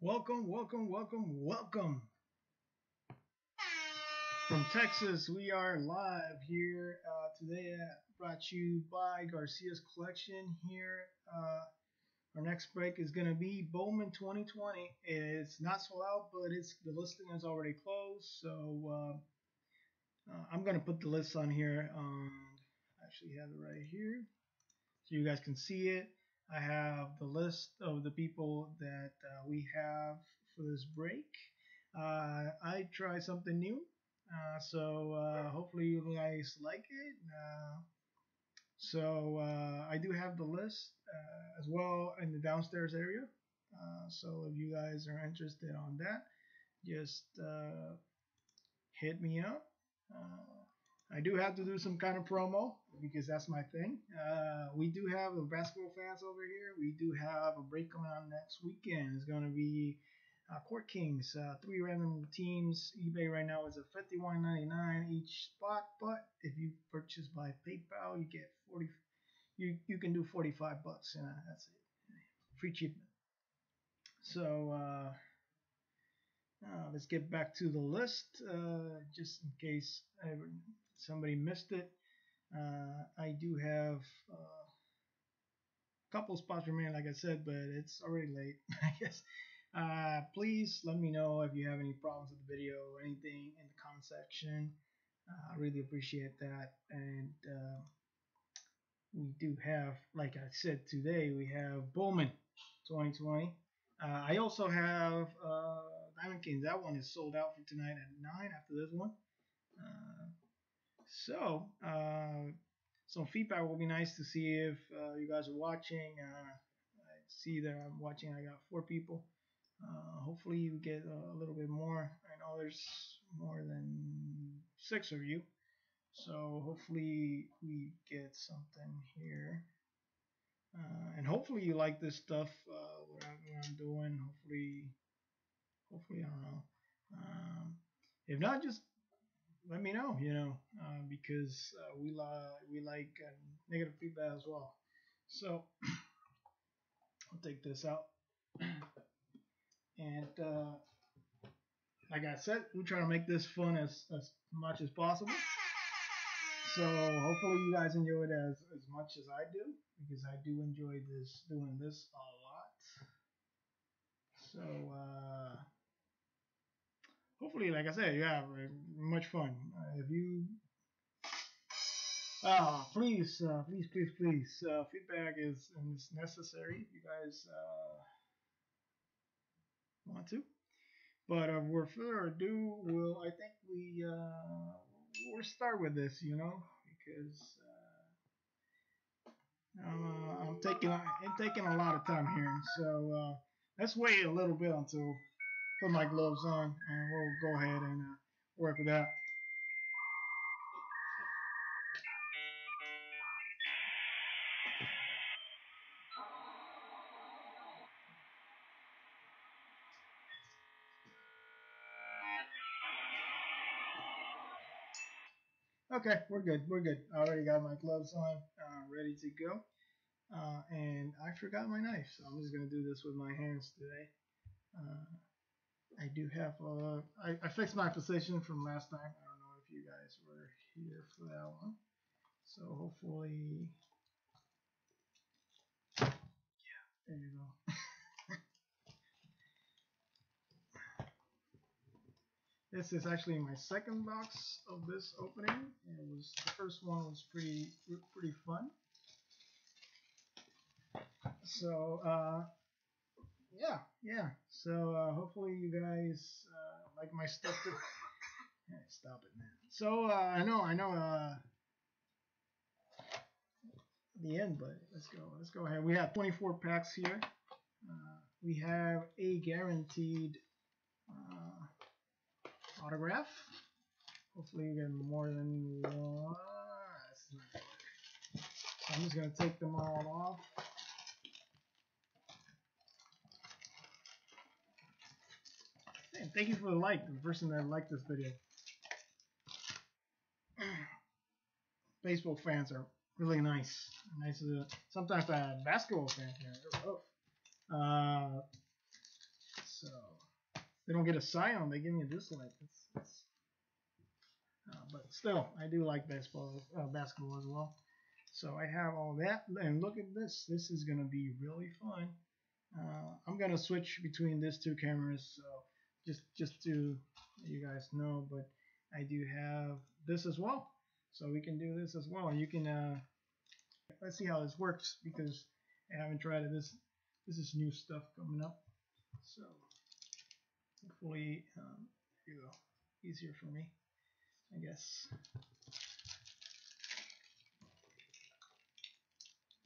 welcome, welcome, welcome, welcome. From Texas, we are live here uh, today. Uh, brought you by Garcia's Collection here. Uh, our next break is going to be Bowman 2020. It's not sold out, but it's the listing is already closed. So uh, uh, I'm going to put the list on here. Um, I actually have it right here, so you guys can see it. I have the list of the people that uh, we have for this break. Uh, I try something new, uh, so uh, hopefully you guys like it. Uh, so I do have the list as well in the downstairs area. so if you guys are interested on that, just hit me up. I do have to do some kind of promo because that's my thing. Uh, we do have the basketball fans over here. We do have a break coming on next weekend. It's going to be uh, Court Kings, uh, three random teams. eBay right now is a $51.99 each spot, but if you purchase by PayPal, you get 40. You you can do 45 bucks, and that's it, free shipment. So. Uh, uh, let's get back to the list, uh, just in case somebody missed it. Uh, I do have uh, a couple spots remaining, like I said, but it's already late, I guess. Uh, please let me know if you have any problems with the video or anything in the comment section. Uh, I really appreciate that. And uh, we do have, like I said today, we have Bowman 2020. Uh, I also have Diamond Kings. That one is sold out for tonight at 9 after this one. So, uh, some feedback will be nice to see if uh, you guys are watching. Uh, I see that I'm watching. I got four people. Uh, hopefully, you get a little bit more. I know there's more than six of you. So, hopefully, we get something here. Uh, and hopefully, you like this stuff, uh, what, I'm, what, I'm, doing. Hopefully, hopefully, I don't know. Um, if not, just let me know, you know, uh, because uh, we, li- we like uh, negative feedback as well. So I'll take this out. and uh, like I said, we try to make this fun as, as much as possible. So hopefully you guys enjoy it as, as much as I do because I do enjoy this doing this a lot. So uh, hopefully, like I said, you have uh, much fun. Uh, if you, uh, please, uh, please, please, please, uh, feedback is, is necessary. If you guys uh, want to. But uh, without further ado, we'll, I think we uh, we'll start with this, you know, because uh, uh, I'm taking I'm taking a lot of time here, so uh, let's wait a little bit until put my gloves on and we'll go ahead and uh, work with that. Okay, we're good. We're good. I already got my gloves on, uh, ready to go. Uh, and I forgot my knife, so I'm just going to do this with my hands today. Uh, I do have, uh, I, I fixed my position from last time. I don't know if you guys were here for that one. So hopefully, yeah, there you go. This is actually my second box of this opening. It was the first one was pretty pretty fun. So uh, yeah, yeah. So uh, hopefully you guys uh, like my stuff. Too. yeah, stop it, man. So uh, I know, I know. Uh, the end, but let's go. Let's go ahead. We have 24 packs here. Uh, we have a guaranteed uh, autograph. Hopefully you get more than one. So I'm just gonna take them all off. And thank you for the like, the person that liked this video. Baseball fans are really nice. Nice. Uh, sometimes uh, basketball fans are rough. Uh, so they don't get a Scion, they give me a dislike. It's, it's, uh, but still, I do like baseball, uh, basketball as well. So I have all that, and look at this. This is gonna be really fun. Uh, I'm gonna switch between these two cameras, so just just to you guys know. But I do have this as well, so we can do this as well. You can uh, let's see how this works because I haven't tried it. This this is new stuff coming up, so hopefully um, you go, easier for me, I guess.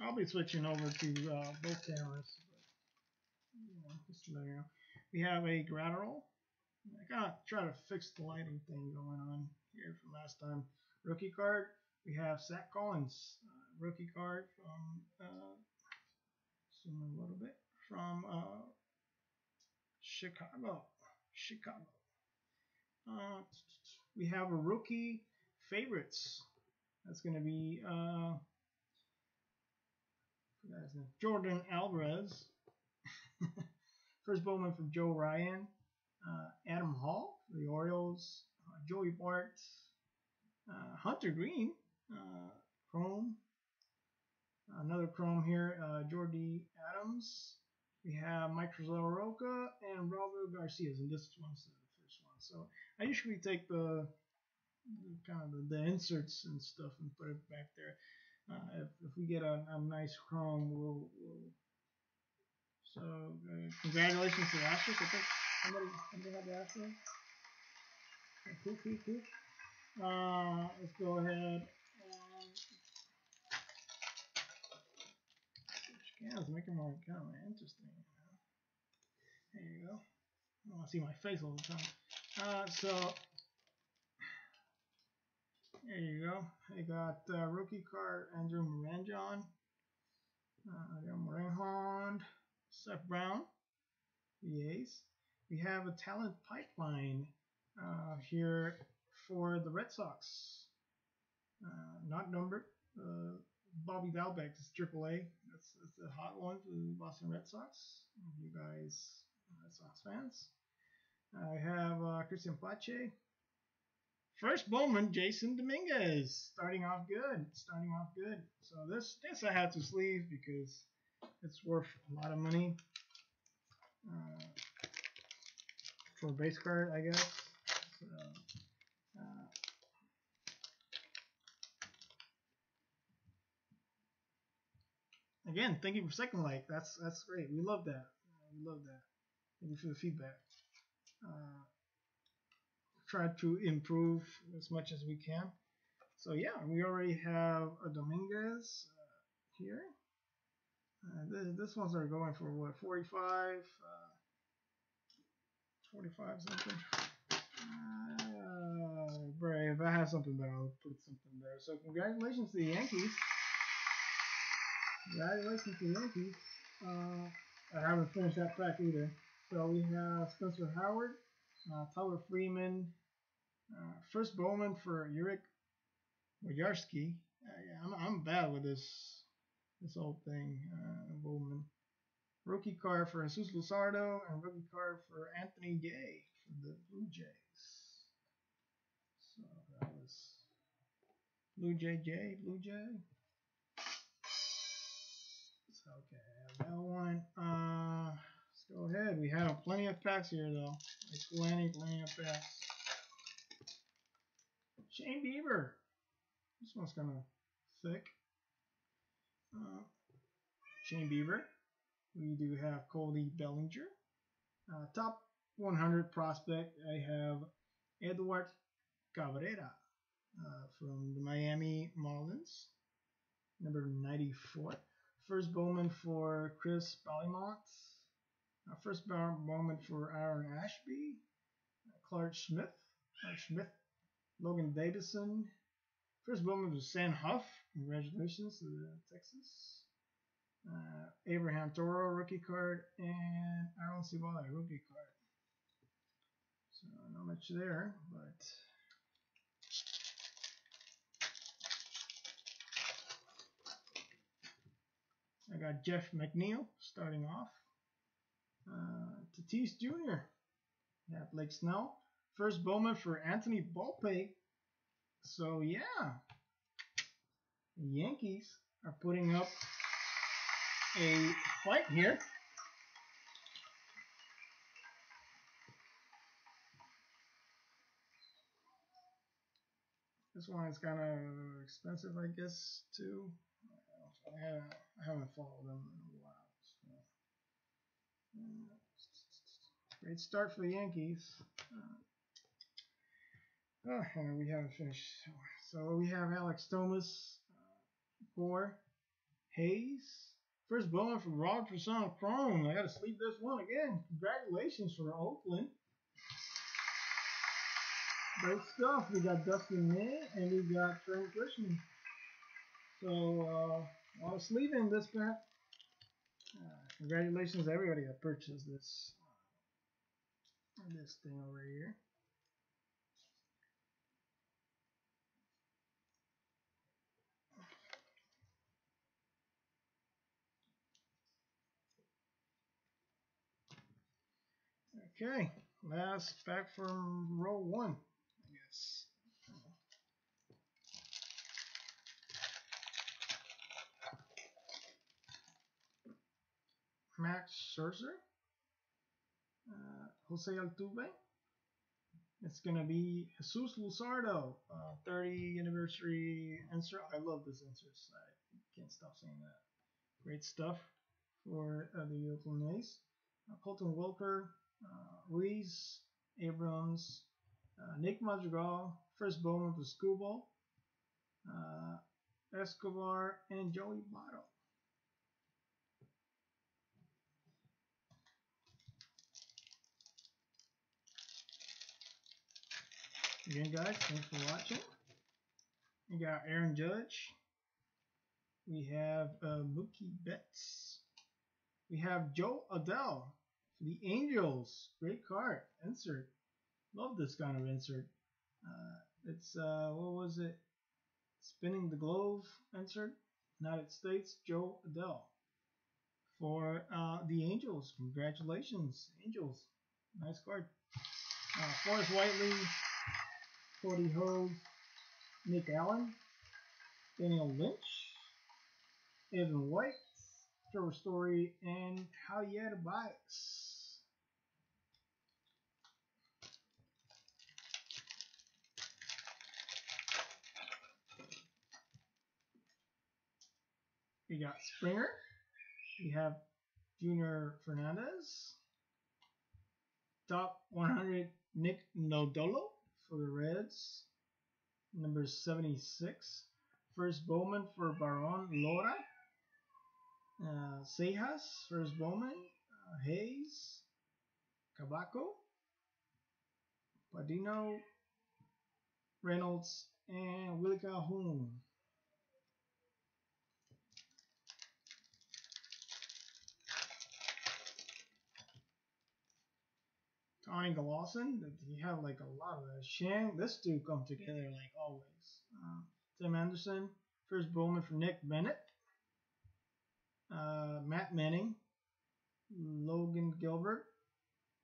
I'll be switching over to uh, both cameras. But, you know, just let you know. We have a Graterol. I gotta try to fix the lighting thing going on here from last time. Rookie card. We have Zach Collins, uh, rookie card from uh, zoom a little bit from uh, Chicago. Chicago. Uh, we have a rookie favorites. That's going to be uh, Yordan Alvarez. First Bowman from Joe Ryan. Uh, Adam Hall for the Orioles. Uh, Joey Bart. Uh, Hunter Greene, Uh, Chrome. Another Chrome here. Uh, Jordyn Adams. We have Mike Roca and Robert Garcia. And this one's the first one. So I usually take the kind of the, the inserts and stuff and put it back there. If, if, we get a, a nice chrome, we'll. we'll so uh, congratulations to the Astros. I think somebody somebody had the Astros. Cool, cool, cool. Uh, let's go ahead. And switch making more kind of interesting. There you go. I want to see my face all the time. Uh, so there you go. I got uh, rookie card Andrew Moranjon, uh, Moranjon, Seth Brown, VAs. We have a talent pipeline uh, here for the Red Sox. Uh, not numbered. Uh, Bobby Dalbec is AAA. That's, that's a hot one for the Boston Red Sox. You guys, Red Sox fans. I have uh, Cristian Pache, First Bowman, Jasson Dominguez, starting off good, starting off good. So this this I had to sleeve because it's worth a lot of money uh, for a base card, I guess. So, uh, again, thank you for second like. That's that's great. We love that. We love that. Thank you for the feedback. Uh, try to improve as much as we can. So yeah, we already have a Dominguez uh, here. Uh, this, this ones are going for what 45, uh, 45 something. Uh, brave. I have something there. I'll put something there. So congratulations to the Yankees. Congratulations to the Yankees. Uh, I haven't finished that pack either. So we have Spencer Howard, uh, Tyler Freeman, uh, first Bowman for Yurik Wojarski. Uh, I'm, I'm bad with this this whole thing. Uh, Bowman. Rookie card for Jesus Luzardo and rookie card for Anthony Kay for the Blue Jays. So that was Blue Jay Blue Jay. So, okay, that one. Uh, let's go ahead. We have plenty of packs here though. Like plenty, plenty of packs. Shane Bieber. This one's kind of thick. Uh, Shane Bieber. We do have Cody Bellinger. Uh, top 100 prospect, I have Edward Cabrera uh, from the Miami Marlins, number 94. First Bowman for Chris Ballymont. Uh, first Bowman for Aaron Ashby. Clark Smith. Clark Smith. Logan Davison. First Bowman was Sam Huff. Congratulations to Texas. Uh, Abraham Toro rookie card and Aaron Civale rookie card. So not much there, but I got Jeff McNeil starting off. Uh, Tatis Jr. Have Blake Snell. First Bowman for Anthony Volpe. So yeah, the Yankees are putting up a fight here. This one is kind of expensive, I guess, too. I haven't, I haven't followed them in a while. So. Great start for the Yankees. Uh, oh, we haven't finished. So we have Alex Thomas, uh, Gore, Hayes. First bowling from Robert Puason Chrome. I got to sleep this one again. Congratulations for Oakland. Great stuff. We got Dustin May and we got Trent Grisham. So, uh, a lot of sleep in this pack. Uh, congratulations to everybody that purchased this uh, this thing over here. Okay, last back from row one. I guess. Max Scherzer, uh, Jose Altuve. It's gonna be Jesus Luzardo, uh, 30 anniversary insert. I love this insert. I can't stop saying that. Great stuff for uh, the Oakland A's. Uh, Colton Welker, uh, Ruiz, Abrams, uh, Nick Madrigal, first Bowman for Skubal, uh, Escobar, and Joey Votto. Again, guys, thanks for watching. We got Aaron Judge. We have uh, Mookie Betts. We have Jo Adell for the Angels. Great card. Insert. Love this kind of insert. Uh, it's, uh, what was it? Spinning the Glove insert. United States, Jo Adell. For uh, the Angels. Congratulations, Angels. Nice card. Uh, Forrest Whitley. Cody Hogue, Nick Allen, Daniel Lynch, Evan White, Story, and Javier Baez. We got Springer. We have Junior Fernandez. Top 100 Nick Lodolo for the Reds. Number 76. First Bowman for Baron Lora. Uh, Seijas, first Bowman. Uh, Hayes. Cabaco. Padino. Reynolds. And Willie Calhoun. Tony Lawson. He have like a lot of that. Shang, this dude come together like always. Uh, Tim Anderson, first Bowman for Nick Bennett. Uh, Matt Manning, Logan Gilbert.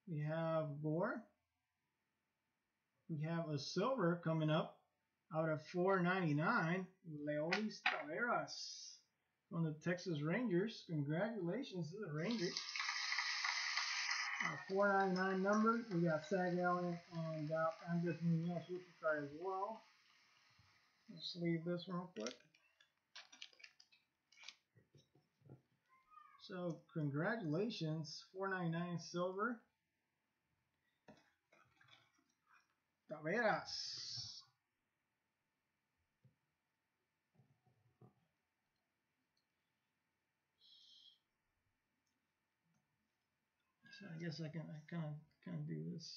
We have Gore. We have a silver coming up out of 499. Leody Taveras from the Texas Rangers. Congratulations to the Rangers. Uh, 499 number. We got Sag Allen and uh, Andres Munoz rookie card as well. Let's leave this real quick. So congratulations, 499 silver. Taveras. So I guess I can I kind of kind of do this.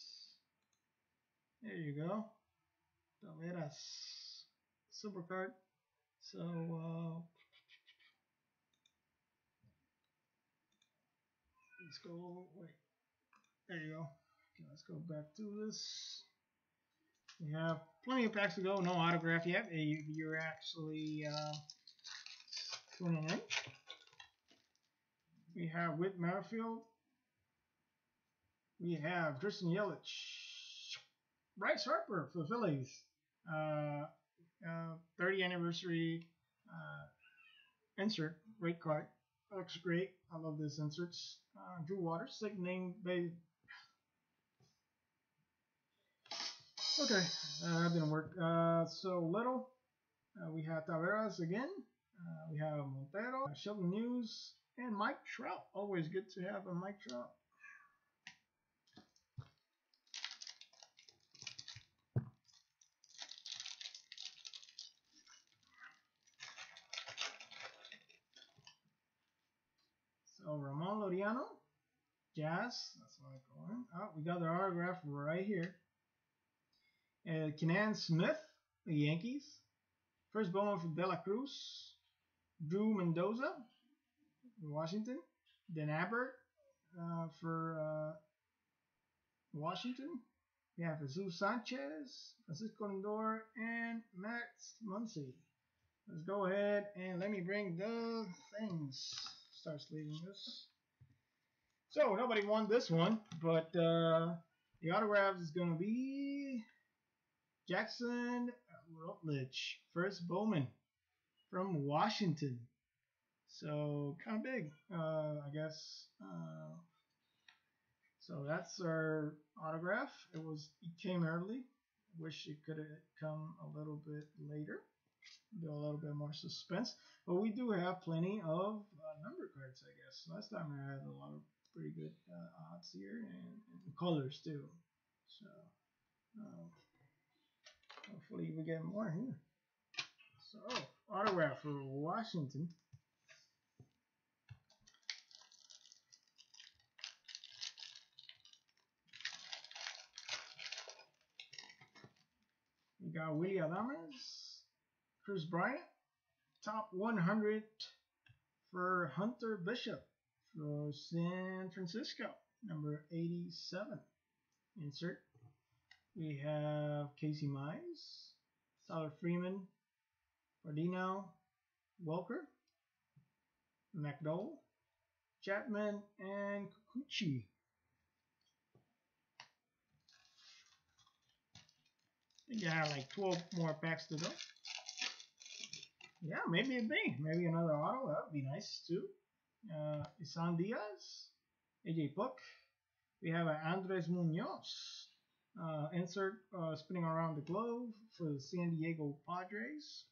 There you go. Taveras super card. So uh, let's go. Wait, there you go. Okay, let's go back to this. We have plenty of packs to go. No autograph yet. You're actually uh, in. We have Whit Merrifield, We have Christian Yelich, Bryce Harper for the Phillies, uh, uh, 30 anniversary uh, insert, great card, looks great. I love this inserts. Uh, Drew Waters, second name, baby. Okay, uh, didn't work. Uh, so little, uh, we have Taveras again. Uh, we have Montero, Sheldon Neuse, and Mike Trout. Always good to have a Mike Trout. So Ramon Laureano, Jazz. That's what I call him. Oh, we got the autograph right here. And Kenan Smith, the Yankees. First bowman for De La Cruz. Drew Mendoza, Washington. Dan Abbott uh, for uh, Washington. We have Jesus Sanchez, Francisco Lindor, and Max Muncy. Let's go ahead and let me bring the things. Start sleeving this. So nobody won this one, but uh, the autograph is going to be Jackson Rutledge, first Bowman from Washington. So kind of big, uh, I guess. Uh, so that's our autograph. It was it came early. Wish it could have come a little bit later. Do a little bit more suspense. But we do have plenty of uh, number cards, I guess. Last time I had a lot of pretty good uh, odds here and, and, colors too. So um, hopefully we get more here. So autograph for Washington. We got Willy Adames, Kris Bryant, top 100 for Hunter Bishop for San Francisco, number 87. Insert. We have Casey Mize, Tyler Freeman, Bardino, Welker, McDowell, Chapman, and Kikuchi. You have like 12 more packs to go. Yeah, maybe a B. Maybe another auto. That would be nice too. Uh, Isan Diaz, AJ Puk. We have uh, Andres Munoz. Uh, insert uh, spinning around the globe for the San Diego Padres.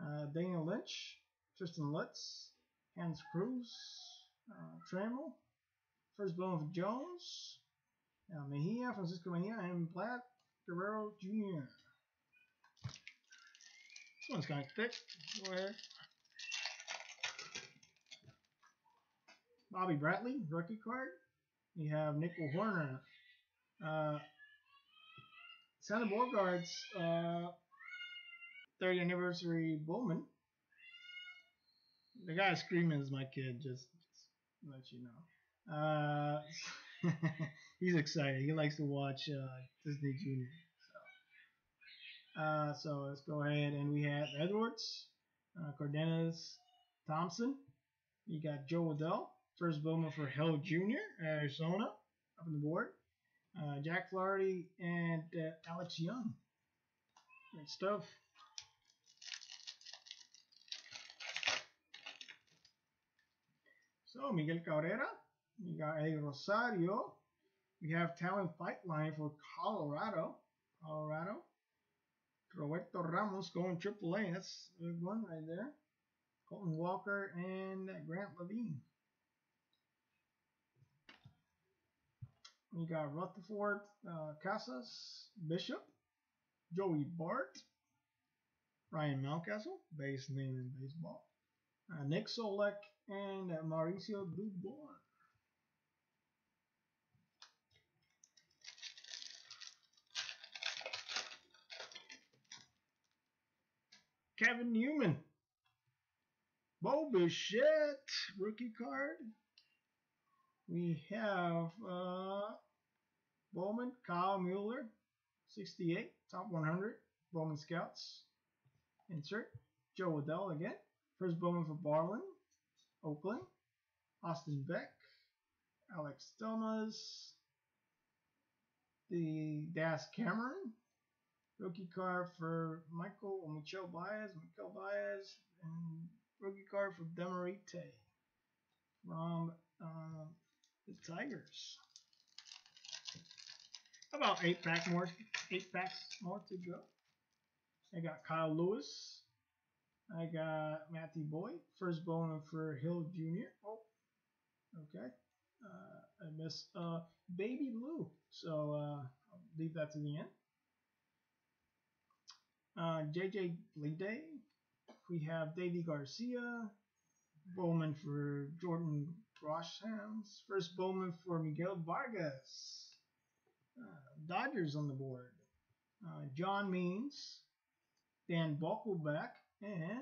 Uh, Daniel Lynch, Tristen Lutz, Hans Crouse, uh, Trammell, first blown for Jones, uh, Mejia, Francisco Mejia, and Black Guerrero Jr. One's kind of thick. Go ahead. Bobby Bradley, rookie card. You have Nico Hoerner. Uh, Xander Bogaerts, uh, 30th anniversary Bowman. The guy screaming is my kid, just, just let you know. Uh, he's excited. He likes to watch uh, Disney Junior. Uh, so let's go ahead and we have Edwards, uh, Cardenas, Thompson. You got Jo Adell, first Bowman for Hill Jr. Arizona, up on the board. Uh, Jack Flaherty and uh, Alex Young. Great stuff. So Miguel Cabrera, you got Eddie Rosario. We have talent pipeline for Colorado. Colorado. Roberto Ramos going AAA. That's a good one right there. Colton Walker and Grant Levine. We got Rutherford uh, Casas, Bishop, Joey Bart, Ryan Mountcastle, base name in baseball, uh, Nick Solak, and uh, Mauricio Dubon. Kevin Newman. Bo Bichette, rookie card. We have uh, Bowman, Kyle Mueller, 68, top 100, Bowman Scouts. Insert. Jo Adell again. First Bowman for Barlin, Oakland. Austin Beck, Alex Thomas, the Daz Cameron. Rookie card for Michael or Michel Baez, Michael Baez, and rookie card for Demarite from uh, the Tigers. About eight pack more, eight packs more to go. I got Kyle Lewis. I got Matthew Boyd. First Bowman for Hill Jr. Oh, okay. Uh, I missed uh, Baby Blue. So uh, I'll leave that to the end. Uh, JJ Bleday. We have Davy Garcia. Bowman for Jordan Groshans. First Bowman for Miguel Vargas. Uh, Dodgers on the board. Uh, John Means. Dan Buckleback. And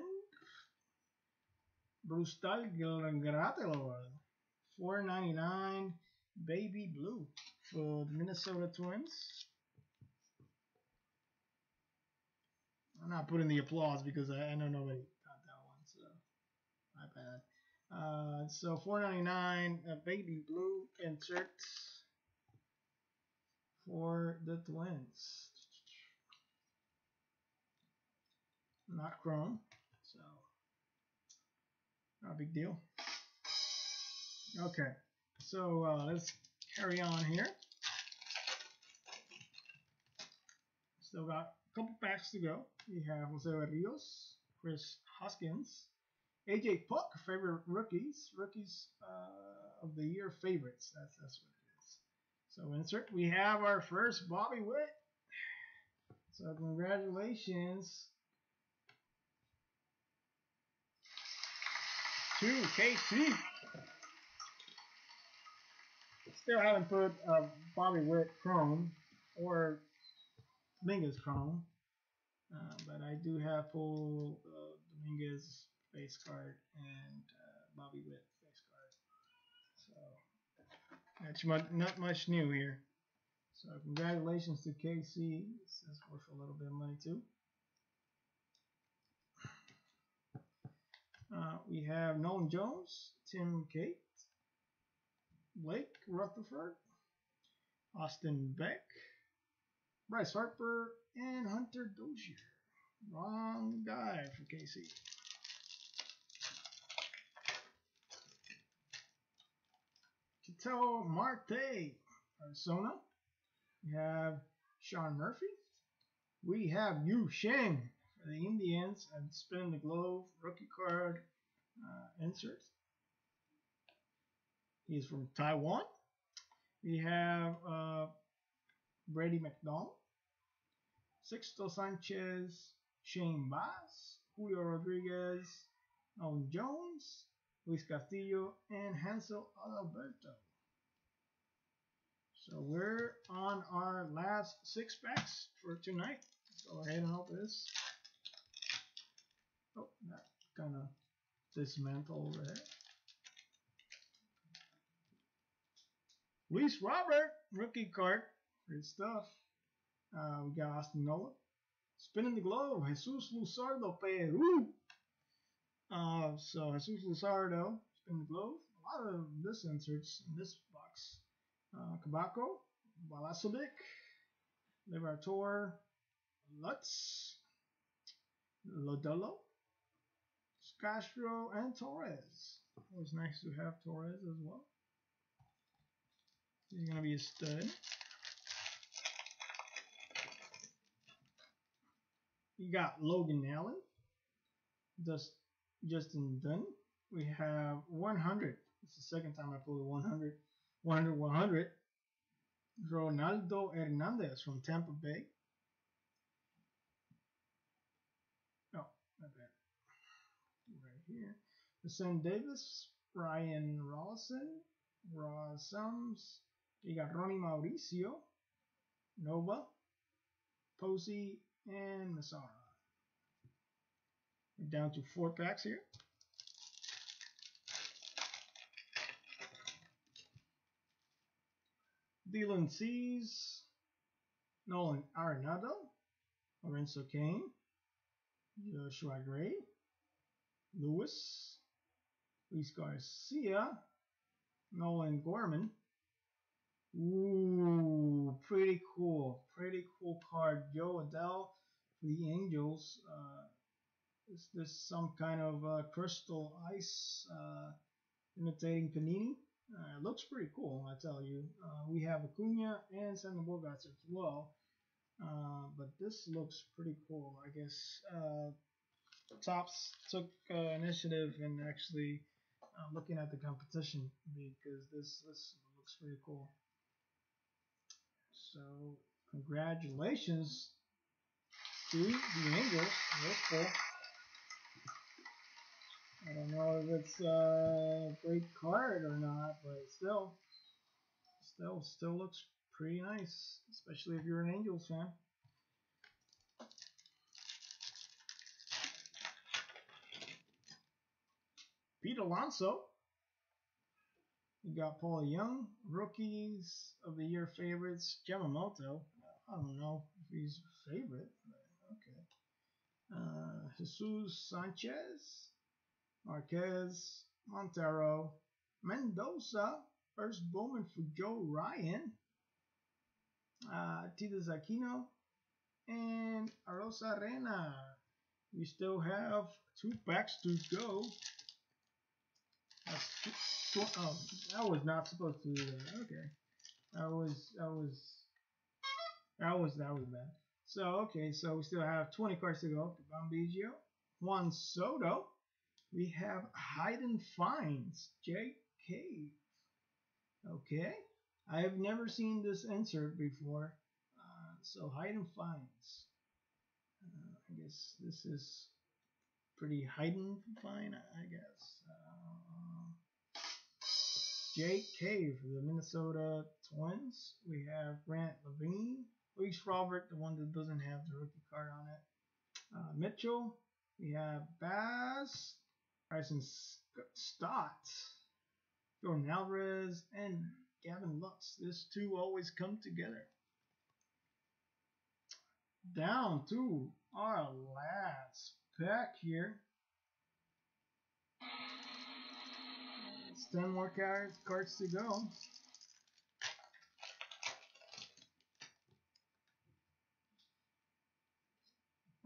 Brusdar Graterol. 499 Baby Blue for the Minnesota Twins. I'm not putting the applause because I, I know nobody got that one, so my bad. Uh, so 4.99 uh, baby blue insert for the twins. Not chrome, so not a big deal. Okay, so uh, let's carry on here. Still got a couple packs to go. We have Jose Rios, Chris Hoskins, AJ Puk, favorite rookies, rookies uh, of the year favorites. That's that's what it is. So insert. We have our first Bobby Witt. So congratulations to KC. Still haven't put uh, Bobby Witt Chrome or Mingus Chrome. Uh, but I do have full uh, Dominguez face card and uh, Bobby Witt face card. So that's much, not much new here. So congratulations to KC. This is worth a little bit of money too. Uh, we have Nolan Jones, Tim Cate, Blake Rutherford, Austin Beck, Bryce Harper, and Hunter Dozier. Wrong guy for KC. Ketel Marte, Arizona. We have Sean Murphy. We have Yu Sheng for the Indians and Spin the Glove rookie card uh, insert. He's from Taiwan. We have uh, Brady McDonald. Sixto Sanchez, Shane Baz, Julio Rodriguez, Owen Jones, Luis Castillo, and Hansel Alberto. So we're on our last six packs for tonight. Let's Go ahead and open this. Oh, that kind of dismantle over there. Luis Robert, rookie card. Great stuff. Uh, we got Austin Nola. Spinning the glove, Jesus Luzardo, Peru. Uh, so Jesus Luzardo, spinning the glove. A lot of this inserts in this box. Uh, Kabako, Balazovic, Libertor, Lutz, Lodolo, Castro, and Torres. It was nice to have Torres as well. He's going to be a stud. You got Logan Allen, Just, Justin Dunn. We have 100. It's the second time I pulled a 100. 100, 100. Ronaldo Hernandez from Tampa Bay. Oh, not bad. Right here. Sam Davis, Ryan Rawson, Ross Sums. You got Ronnie Mauricio, Nova, Posey, and Masara. We're down to four packs here. Dylan Cease, Nolan Arenado, Lorenzo Cain, Joshua Gray, Lewis, Luis Garcia, Nolan Gorman, Ooh, pretty cool. Pretty cool card. Jo Adell for the Angels. Uh, is this some kind of uh, crystal ice uh, imitating Panini? Uh, looks pretty cool, I tell you. Uh, we have Acuna and Xander Bogaerts as well. Uh, but this looks pretty cool. I guess uh, Topps took initiative in actually looking at the competition because this this looks pretty cool. So congratulations to the Angels. That's cool. I don't know if it's uh, a great card or not, but still, still, still looks pretty nice, especially if you're an Angels fan. Pete Alonso. You got Paul Young, rookies of the year favorites. Yamamoto. I don't know if he's favorite. Uh, Jesus Sanchez. Marquez, Montero, Mendoza, first Bowman for Joe Ryan, uh, Titus Aquino, and Arozarena. We still have two packs to go. Oh, I was not supposed to do that. Okay, that was that was that was that was bad. So okay, so we still have 20 cards to go. Bombigio, Juan Soto. We have Hayden Fines, Jake Cave. Okay, I have never seen this insert before. Uh, so Hayden Fines. Uh, I guess this is pretty Hayden fine, I guess. Uh, Jake Cave for the Minnesota Twins. We have Grant Lavigne. Luis Robert, the one that doesn't have the rookie card on it. Uh, Mitchell. We have Bass. Bryson Stott, Yordan Alvarez, and Gavin Lux. This two always come together. Down to our last pack here. It's 10 more cards, cards to go.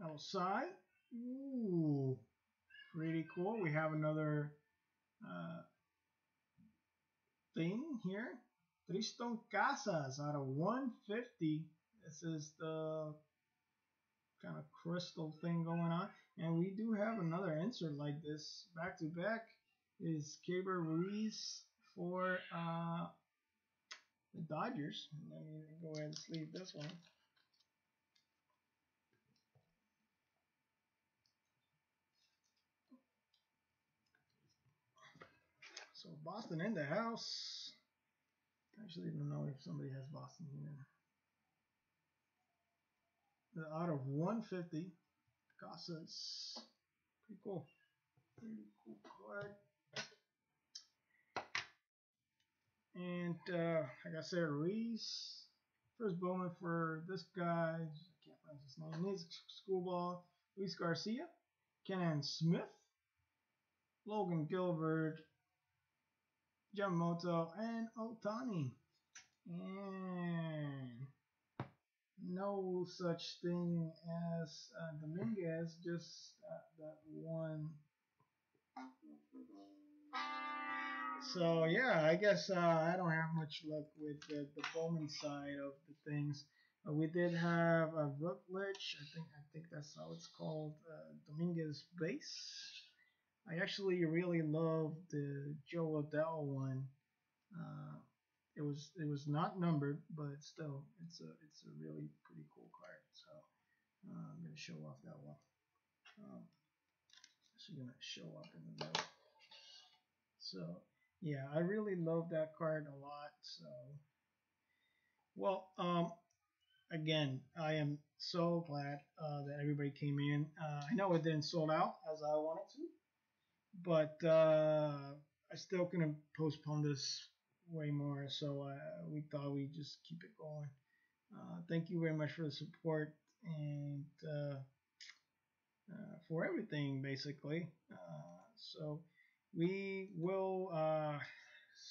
Outside. Ooh. Pretty cool. We have another uh, thing here. Triston Casas out of 150. This is the kind of crystal thing going on. And we do have another insert like this back to back is Keibert Ruiz for uh, the Dodgers. Let me go ahead and sleeve this one. So Boston in the house. Actually, don't know if somebody has Boston here. The out of 150, Casas. Pretty cool. Pretty cool card. And uh, like I said, Ruiz. First Bowman for this guy. I can't pronounce his name. His Skubal. Luis Garcia. Kenan Smith. Logan Gilbert. Yamamoto, and Ohtani. And no such thing as uh, Dominguez, just uh, that one. So yeah, I guess uh, I don't have much luck with the, the Bowman side of the things. Uh, we did have a Rutledge, I think I think that's how it's called, uh, Dominguez base. I actually really love the Jo Adell one. Uh, it was it was not numbered, but still, it's a it's a really pretty cool card. So uh, I'm gonna show off that one. Um, actually gonna show up in the middle. So yeah, I really love that card a lot. So well, um, again, I am so glad uh, that everybody came in. Uh, I know it didn't sold out as I wanted to but uh, I still gonna postpone this way more. So uh, we thought we'd just keep it going. Uh, thank you very much for the support and uh, uh, for everything, basically. Uh, so we will.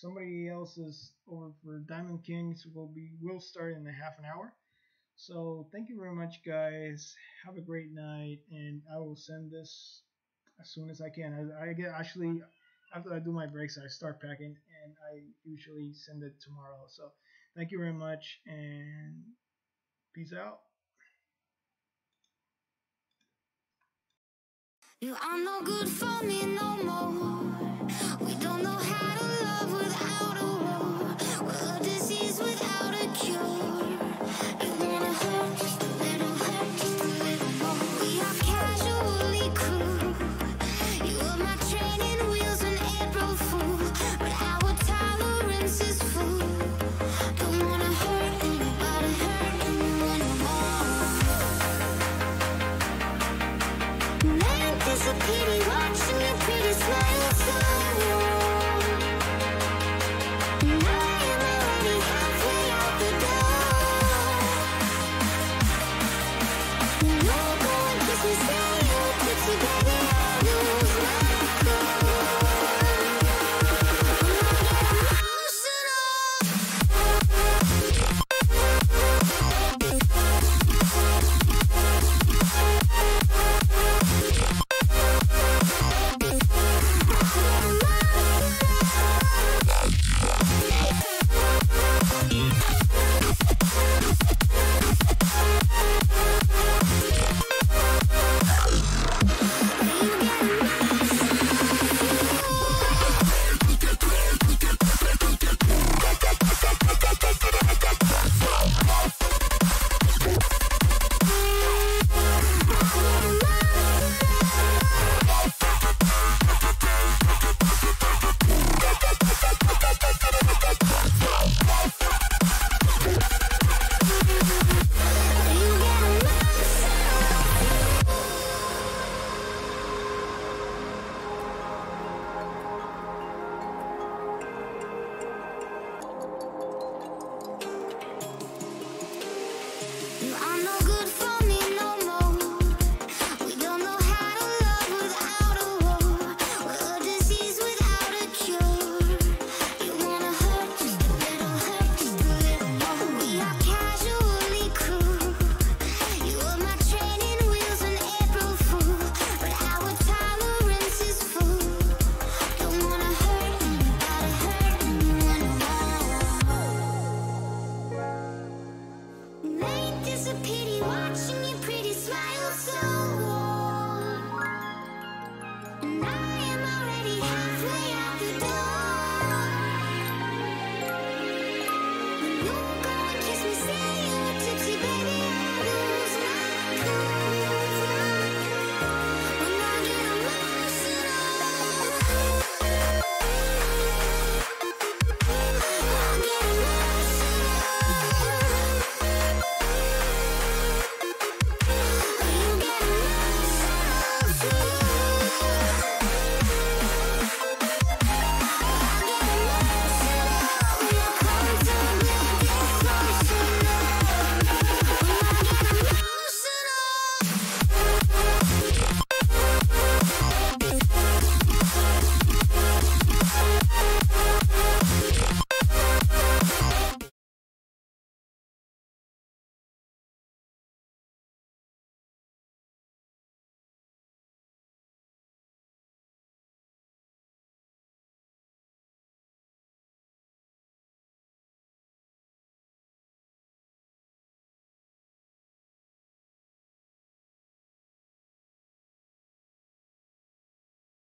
somebody else is over for Diamond Kings. will be. will start in a half an hour. So thank you very much, guys. Have a great night, and I will send this as soon as I can. I, I get actually after I do my breaks, I start packing, and I usually send it tomorrow. So thank you very much, and peace out. You are no good for me no more. We don't know how to love without a war. We're a disease without.